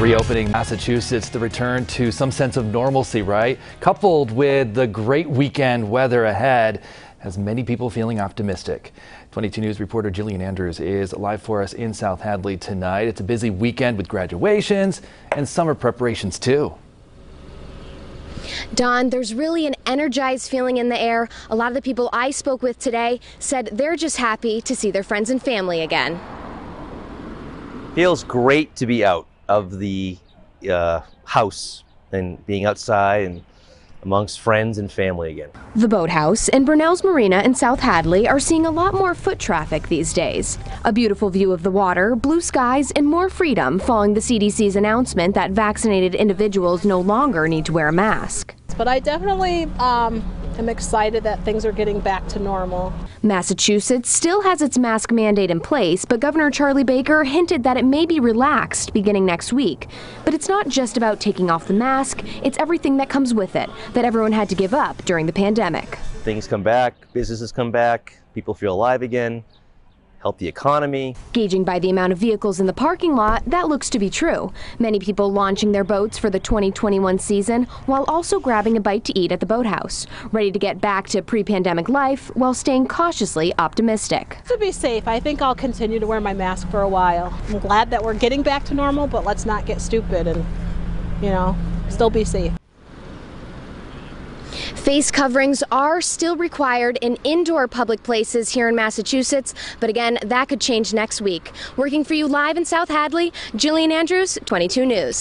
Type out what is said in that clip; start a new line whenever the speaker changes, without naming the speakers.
Reopening Massachusetts, the return to some sense of normalcy, right? Coupled with the great weekend weather ahead, has many people feeling optimistic. 22 News reporter Jillian Andrews is live for us in South Hadley tonight. It's a busy weekend with graduations and summer preparations too.
Don, there's really an energized feeling in the air. A lot of the people I spoke with today said they're just happy to see their friends and family again.
Feels great to be out of the uh, house and being outside and amongst friends and family again.
The boathouse and Brunelle's Marina in South Hadley are seeing a lot more foot traffic these days. A beautiful view of the water, blue skies, and more freedom following the CDC's announcement that vaccinated individuals no longer need to wear a mask.
But I definitely um, am excited that things are getting back to normal.
Massachusetts still has its mask mandate in place, but Governor Charlie Baker hinted that it may be relaxed beginning next week. But it's not just about taking off the mask, it's everything that comes with it that everyone had to give up during the pandemic.
Things come back, businesses come back, people feel alive again help the economy.
Gauging by the amount of vehicles in the parking lot, that looks to be true. Many people launching their boats for the 2021 season while also grabbing a bite to eat at the boathouse, ready to get back to pre pandemic life while staying cautiously optimistic.
To be safe, I think I'll continue to wear my mask for a while. I'm glad that we're getting back to normal, but let's not get stupid and, you know, still be safe.
Face coverings are still required in indoor public places here in Massachusetts, but again, that could change next week. Working for you live in South Hadley, Jillian Andrews, 22 News.